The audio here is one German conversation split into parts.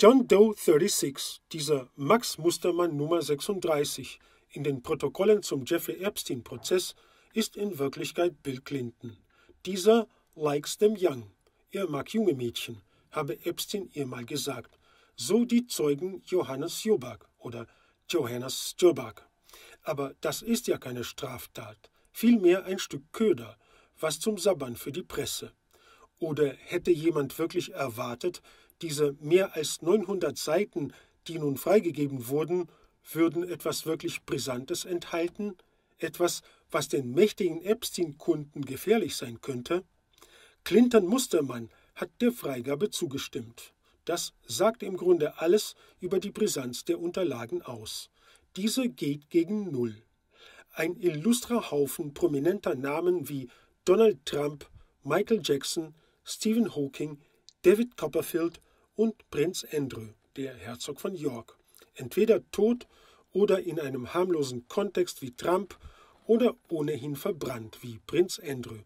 John Doe 36, dieser Max Mustermann Nummer 36, in den Protokollen zum Jeffrey Epstein-Prozess ist in Wirklichkeit Bill Clinton. Dieser likes them young. Er mag junge Mädchen, habe Epstein ihr mal gesagt. So die Zeugen Johannes Jobak oder Johannes Jobak. Aber das ist ja keine Straftat, vielmehr ein Stück Köder, was zum Sabbern für die Presse. Oder hätte jemand wirklich erwartet, diese mehr als 900 Seiten, die nun freigegeben wurden, würden etwas wirklich Brisantes enthalten, etwas, was den mächtigen Epstein-Kunden gefährlich sein könnte? Clinton Mustermann hat der Freigabe zugestimmt. Das sagt im Grunde alles über die Brisanz der Unterlagen aus. Diese geht gegen Null. Ein illustrer Haufen prominenter Namen wie Donald Trump, Michael Jackson, Stephen Hawking, David Copperfield und Prinz Andrew, der Herzog von York, entweder tot oder in einem harmlosen Kontext wie Trump oder ohnehin verbrannt wie Prinz Andrew,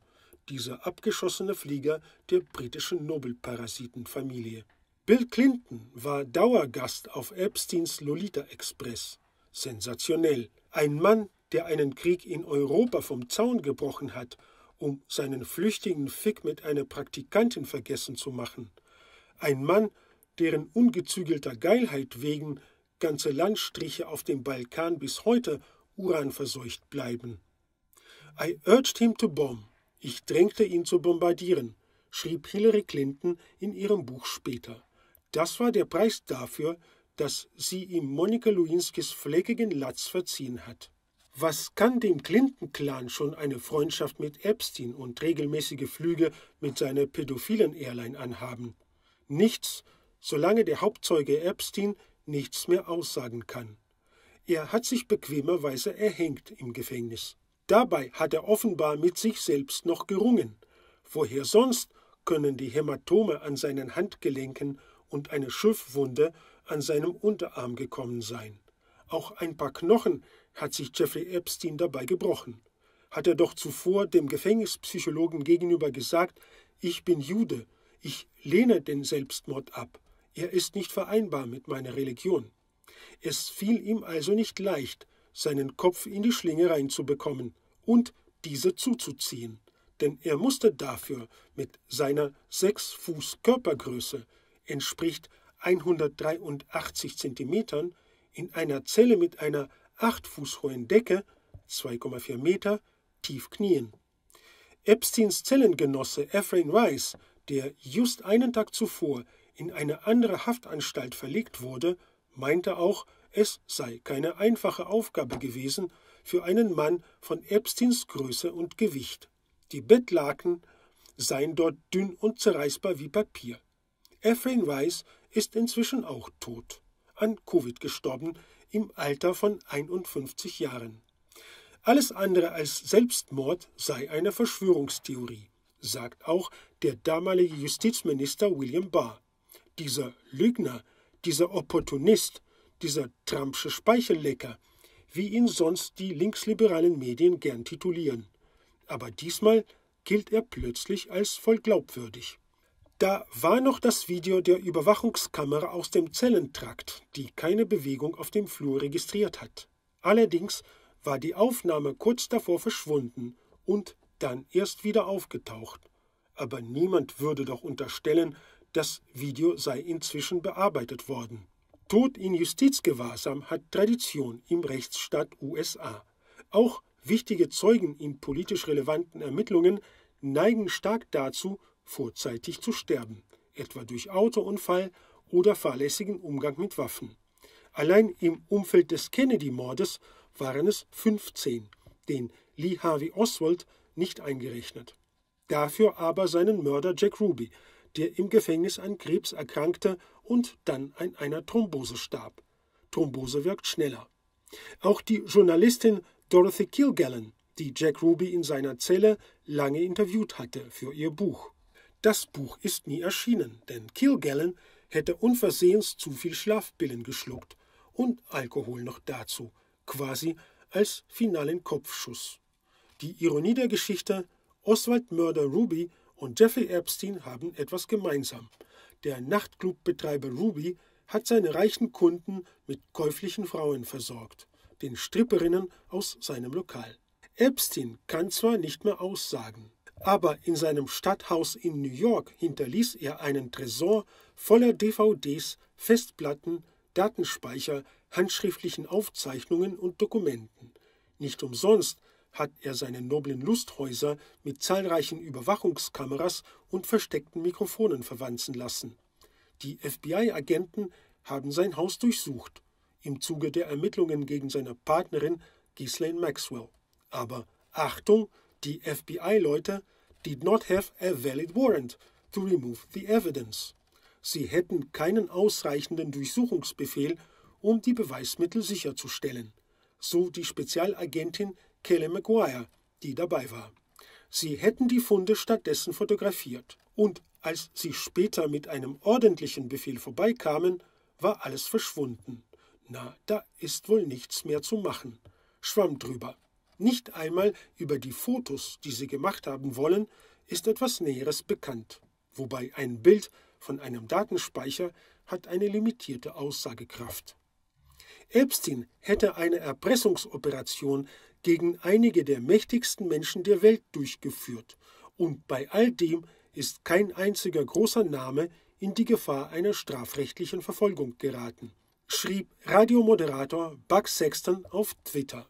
dieser abgeschossene Flieger der britischen Nobelparasitenfamilie. Bill Clinton war Dauergast auf Epsteins Lolita Express. Sensationell. Ein Mann, der einen Krieg in Europa vom Zaun gebrochen hat, um seinen flüchtigen Fick mit einer Praktikantin vergessen zu machen. Ein Mann, deren ungezügelter Geilheit wegen ganze Landstriche auf dem Balkan bis heute uranverseucht bleiben. I urged him to bomb. Ich drängte ihn zu bombardieren, schrieb Hillary Clinton in ihrem Buch später. Das war der Preis dafür, dass sie ihm Monika Lewinskis fleckigen Latz verziehen hat. Was kann dem Clinton-Clan schon eine Freundschaft mit Epstein und regelmäßige Flüge mit seiner pädophilen Airline anhaben? Nichts, solange der Hauptzeuge Epstein nichts mehr aussagen kann. Er hat sich bequemerweise erhängt im Gefängnis. Dabei hat er offenbar mit sich selbst noch gerungen. Woher sonst können die Hämatome an seinen Handgelenken und eine Schiffwunde an seinem Unterarm gekommen sein? Auch ein paar Knochen hat sich Jeffrey Epstein dabei gebrochen. Hat er doch zuvor dem Gefängnispsychologen gegenüber gesagt, ich bin Jude, ich lehne den Selbstmord ab. Er ist nicht vereinbar mit meiner Religion. Es fiel ihm also nicht leicht, seinen Kopf in die Schlinge reinzubekommen und diese zuzuziehen, denn er musste dafür mit seiner sechs Fuß Körpergröße, entspricht 183 Zentimetern, in einer Zelle mit einer acht Fuß hohen Decke, 2,4 Meter, tief knien. Epsteins Zellengenosse Ephraim Rice, der just einen Tag zuvor in eine andere Haftanstalt verlegt wurde, meinte auch, es sei keine einfache Aufgabe gewesen für einen Mann von Epsteins Größe und Gewicht. Die Bettlaken seien dort dünn und zerreißbar wie Papier. Ephraim Rice ist inzwischen auch tot, an Covid gestorben, im Alter von 51 Jahren. Alles andere als Selbstmord sei eine Verschwörungstheorie, sagt auch der damalige Justizminister William Barr. Dieser Lügner, dieser Opportunist, dieser Trumpsche Speichellecker, wie ihn sonst die linksliberalen Medien gern titulieren. Aber diesmal gilt er plötzlich als voll glaubwürdig. Da war noch das Video der Überwachungskamera aus dem Zellentrakt, die keine Bewegung auf dem Flur registriert hat. Allerdings war die Aufnahme kurz davor verschwunden und dann erst wieder aufgetaucht. Aber niemand würde doch unterstellen, das Video sei inzwischen bearbeitet worden. Tod in Justizgewahrsam hat Tradition im Rechtsstaat USA. Auch wichtige Zeugen in politisch relevanten Ermittlungen neigen stark dazu, vorzeitig zu sterben, etwa durch Autounfall oder fahrlässigen Umgang mit Waffen. Allein im Umfeld des Kennedy-Mordes waren es 15, den Lee Harvey Oswald nicht eingerechnet. Dafür aber seinen Mörder Jack Ruby, der im Gefängnis an Krebs erkrankte und dann an einer Thrombose starb. Thrombose wirkt schneller. Auch die Journalistin Dorothy Kilgallen, die Jack Ruby in seiner Zelle lange interviewt hatte für ihr Buch. Das Buch ist nie erschienen, denn Kilgallen hätte unversehens zu viel Schlafpillen geschluckt und Alkohol noch dazu, quasi als finalen Kopfschuss. Die Ironie der Geschichte: Oswald Mörder Ruby und Jeffrey Epstein haben etwas gemeinsam. Der Nachtclubbetreiber Ruby hat seine reichen Kunden mit käuflichen Frauen versorgt, den Stripperinnen aus seinem Lokal. Epstein kann zwar nicht mehr aussagen, aber in seinem Stadthaus in New York hinterließ er einen Tresor voller DVDs, Festplatten, Datenspeicher, handschriftlichen Aufzeichnungen und Dokumenten. Nicht umsonst hat er seine noblen Lusthäuser mit zahlreichen Überwachungskameras und versteckten Mikrofonen verwanzen lassen. Die FBI-Agenten haben sein Haus durchsucht, im Zuge der Ermittlungen gegen seine Partnerin Ghislaine Maxwell. Aber Achtung, die FBI-Leute did not have a valid warrant to remove the evidence. Sie hätten keinen ausreichenden Durchsuchungsbefehl, um die Beweismittel sicherzustellen, so die Spezialagentin Kelly McGuire, die dabei war. Sie hätten die Funde stattdessen fotografiert, und als sie später mit einem ordentlichen Befehl vorbeikamen, war alles verschwunden. Na, da ist wohl nichts mehr zu machen. Schwamm drüber. Nicht einmal über die Fotos, die sie gemacht haben wollen, ist etwas Näheres bekannt, wobei ein Bild von einem Datenspeicher hat eine limitierte Aussagekraft. Epstein hätte eine Erpressungsoperation gegen einige der mächtigsten Menschen der Welt durchgeführt, und bei all dem ist kein einziger großer Name in die Gefahr einer strafrechtlichen Verfolgung geraten, schrieb Radiomoderator Buck Sexton auf Twitter.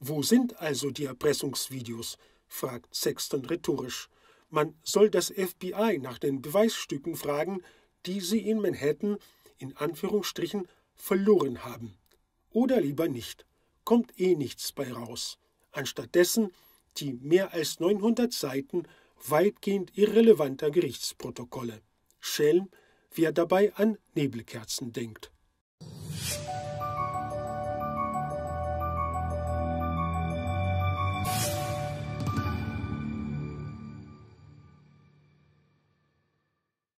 Wo sind also die Erpressungsvideos? fragt Sexton rhetorisch. Man soll das FBI nach den Beweisstücken fragen, die sie in Manhattan in Anführungsstrichen verloren haben. Oder lieber nicht kommt eh nichts bei raus. Anstattdessen die mehr als 900 Seiten weitgehend irrelevanter Gerichtsprotokolle. Schelm, wer dabei an Nebelkerzen denkt.